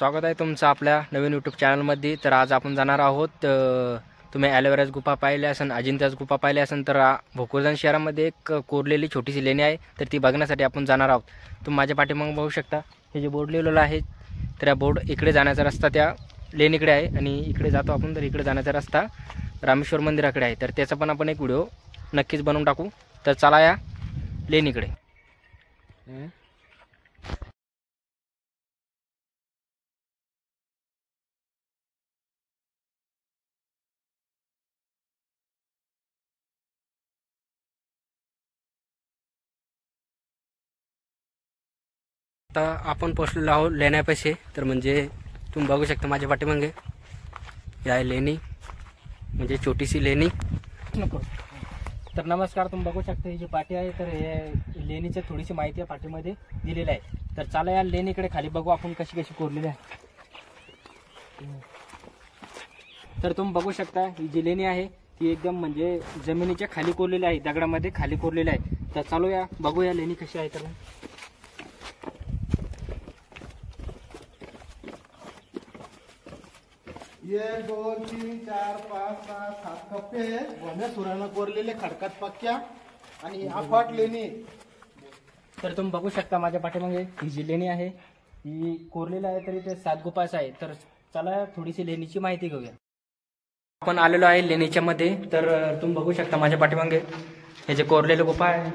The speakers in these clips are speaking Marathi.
स्वागत आहे तुमचं आपल्या नवीन यूट्यूब चॅनलमध्ये तर आज आपण जाणार आहोत तुम्ही ॲलोवेराज गुफा पाहिले असन अजिंठ्याच गुफा पाहिले असन तर आ, भोकरदन शहरामध्ये एक कोरलेली छोटीशी लेणी आहे तर ती बघण्यासाठी आपण जाणार आहोत. तुम्ही माझ्या पाठीमागं बघू शकता हे जे बोर्ड लिहिलेलं आहे तर या बोर्ड इकडे जाण्याचा रस्ता त्या लेणीकडे आहे आणि इकडे जातो आपण तर इकडे जाण्याचा रस्ता रामेश्वर मंदिराकडे आहे. तर त्याचा पण आपण एक व्हिडिओ नक्कीच बनवून टाकू. तर चला या लेणीकडे. आता आपण पोचलेलो आहोत लेण्यापाशी. तर म्हणजे तुम्ही बघू शकता माझ्या पाठीमागे. या आहे लेणी म्हणजे छोटीशी लेणी. नको तर नमस्कार तुम्ही बघू शकता ही जी पाठी आहे तर हे लेणीची थोडीशी माहिती या पाठीमध्ये दिलेली आहे. तर चला या लेणीकडे खाली बघू आपण कशी कशी कोरलेली आहे. तर तुम्ही बघू शकता ही जी लेणी आहे ती एकदम म्हणजे जमिनीच्या खाली कोरलेली आहे दगडामध्ये खाली कोरलेली आहे. तर चालू या बघू या लेणी कशी आहे तर. एक दोन तीन चार पाच सहा सात कप्पे वन्या सुरानं कोरलेले खडकात पक्क्या. आणि अफाट लेणी. तर तुम्ही बघू शकता माझ्या पाठीमागे ही जी लेणी आहे ही कोरलेली आहे तरी ते सात गुपास आहे. तर चला थोडीशी लेणीची माहिती घेऊया. आपण आलेलो आहे लेणीच्या मध्ये. तर तुम्ही बघू शकता माझ्या पाठीमागे हे जे कोरलेले गुफा आहे.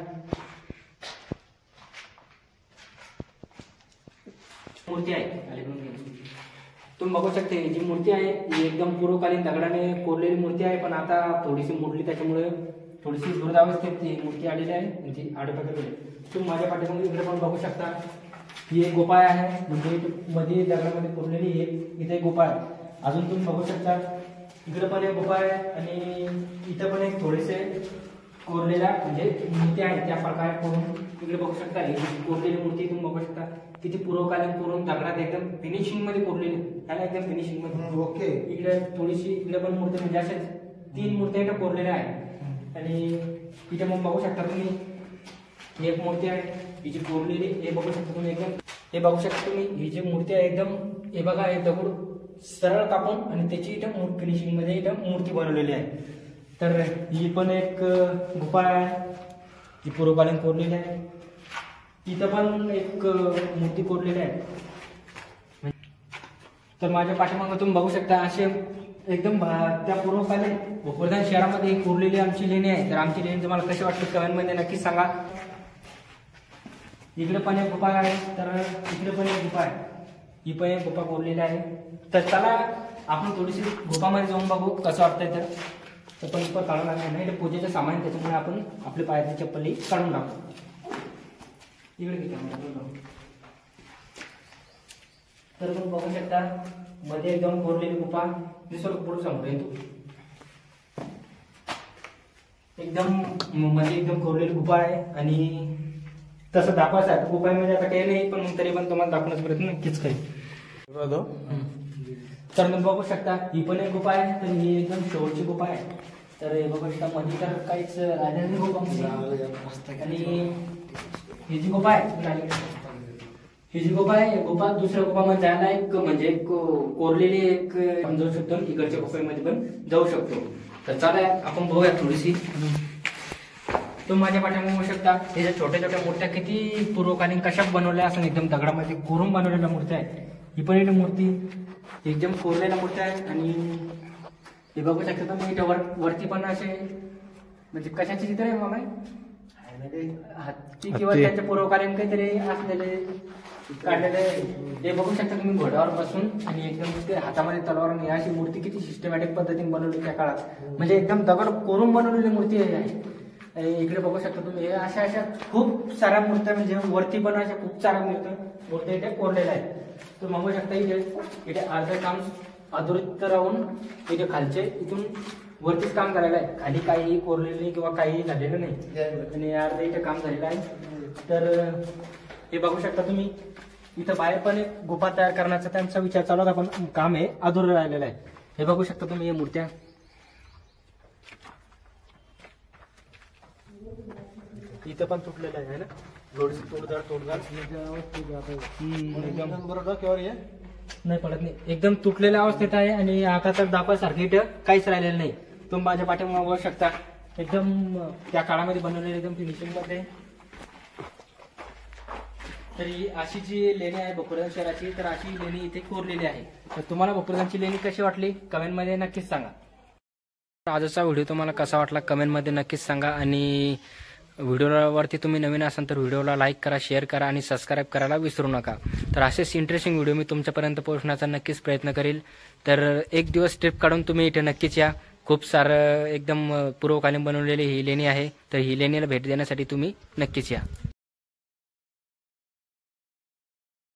मूर्ती आहे. तुम्ही बघू शकते जी मूर्ती आहे ही एकदम पूर्वकालीन दगडाने कोरलेली मूर्ती आहे पण आता थोडीशी मोडली त्याच्यामुळे थोडीशी दुर्दावस्थेत ती मूर्ती आलेली आहे म्हणजे आडपकडे तुम्ही माझ्या पाठीमध्ये इकडे पण बघू शकता ही एक गोपाळ आहे म्हणजे मध्ये दगडामध्ये कोरलेली एक इथे एक गोपा आहे. अजून तुम्ही बघू शकता इकडे पण एक गोपाळ आहे आणि इथं पण एक थोडेसे कोरलेल्या म्हणजे मूर्ती आहेत त्या प्रकारे करून इकडे बघू शकता. ही कोरलेली मूर्ती तुम्ही बघू शकता. किती पूर्वकालीन करून दगडात एकदम फिनिशिंगमध्ये कोरलेली. त्याला एकदम फिनिशिंगमध्ये. ओके इकडे थोडीशी इकडे पण मूर्ती म्हणजे अशा तीन मूर्त्या इकडे कोरलेल्या आहेत. आणि इथे मग बघू शकता तुम्ही एक मूर्ती आहे ही जी कोरलेली हे बघू शकता तुम्ही एकदम. हे बघू शकता तुम्ही ही जी मूर्ती आहे एकदम हे बघा हे दगड सरळ कापून आणि त्याची इथं फिनिशिंगमध्ये इथं मूर्ती बनवलेली आहे. तर ही पण एक गुफा आहे. ती पूर्वकालीन कोरलेली आहे. इथं पण एक मूर्ती कोरलेली आहे. तर माझ्या पाठीमागं तुम्ही बघू शकता असे एकदम भा- त्या पूर्वकालीन भोकरदान शहरामध्ये एक कोरलेली आमची लेणी आहे. तर आमची लेणी तुम्हाला कशी वाटते कमेंटमध्ये नक्कीच सांगा. इकडे पण एक गुफा आहे. तर इकडे पण एक गुफा आहे. ही पण एक गुफा कोरलेली आहे. तर चला आपण थोडीशी गुफामध्ये जाऊन बघू कसं वाटतंय तर चप्पल उपर काढून लागणार नाही. ते पूजेचं सामान त्याच्यामुळे आपण आपली पायाची चप्पल ही काढून टाकू. इकडे तर तुम्ही बघू शकता मध्ये एकदम कोरलेली गुफा निसर्ग पुढे सांगतोय तू एकदम मध्ये एकदम कोरलेली गुफा आहे आणि तसं दाखवायचं आहे. गुफामध्ये आता काही नाही पण तरी पण तुम्हाला दाखवण्याचा प्रयत्न नक्कीच करेल तर तुम्ही बघू शकता ही पण एक गुफा आहे तर ही एकदम शेवटची गुफा आहे. तर हे बघू शकता मध्ये तर काहीच राजाची गुफा नाही. आणि ही जी गुफा आहे ही जी गुफा आहे गुफा दुसऱ्या गुफामध्ये जायला एक म्हणजे एक कोरलेली एक जाऊ शकतो इकडच्या गुफेमध्ये पण जाऊ शकतो. तर चला आपण बघूया थोडीशी. तुम्ही माझ्या पाठीमागे बघू शकता हे ज्या छोट्या छोट्या मूर्त्या किती पूर्वकालीन कशा बनवल्या असं एकदम दगडामध्ये कोरून बनवलेल्या मूर्त्या आहेत. ही पण एक मूर्ती एकदम कोरलेल्या मूर्त्या आहेत आणि हे बघू शकता तुम्ही इथे वर वरती पण असे म्हणजे कशाचे चित्र आहे मामा हत्ती किंवा. त्यांच्या पूर्वकालीन काहीतरी असलेले काढलेले हे बघू शकता तुम्ही घोड्यावर बसून आणि एकदम ते हातामध्ये तलवार आणि अशी मूर्ती किती सिस्टमॅटिक पद्धतीने बनवली त्या काळात. म्हणजे एकदम दगड कोरून बनवलेली मूर्ती आहे इकडे बघू शकता तुम्ही. हे अशा अशा खूप साऱ्या मूर्त्या म्हणजे वरती पण अशा खूप साऱ्या मूर्त्या मूर्त्या इथे कोरलेल्या आहे तुम्ही बघू शकता इथे. इथे अर्धं काम अधुरित राहून इथे खालचे इथून वरतीच काम करायला आहे. खाली काही कोरलेलं नाही किंवा काही झालेलं नाही. आणि अर्ध इथे काम झालेलं आहे. तर हे बघू शकता तुम्ही. इथं बाहेर पण एक गुफा तयार करण्याचा त्यांचा विचार चालू होता पण काम हे अधुरं राहिलेलं आहे. हे बघू शकता तुम्ही हे मूर्त्या. इथं पण तुटलेलं आहे ना? थोडीशी तोडदार तोडदार बरोबर डोक्यावर नाही पडत नाही. एकदम तुटलेल्या अवस्थेत आहे आणि आता तर दापासारखी इथं काहीच राहिलेलं नाही. तुम्ही माझ्या पाठ्या बघू शकता. एकदम त्या काळामध्ये बनवलेलं एकदम फिनिशिंगमध्ये. तरी अशी जी लेणी आहे भोकरदन शहराची तर अशी लेणी इथे कोरलेली आहे. तर तुम्हाला भोकरदनची लेणी कशी वाटली? कमेंटमध्ये नक्कीच सांगा. आजचा व्हिडिओ तुम्हाला कसा वाटला कमेंटमध्ये नक्कीच सांगा. आणि व्हिडिओवरती तुम्ही नवीन असाल तर व्हिडिओला लाईक करा शेअर करा आणि सबस्क्राईब करायला विसरू नका. तर असेच इंटरेस्टिंग व्हिडिओ मी तुमच्यापर्यंत पोहोचण्याचा नक्कीच प्रयत्न करेल. तर एक दिवस ट्रिप काढून तुम्ही इथे नक्कीच या. खूप सारं एकदम पूर्वकालीन बनवलेली ही लेणी आहे. तर ही लेणीला भेट देण्यासाठी तुम्ही नक्कीच या.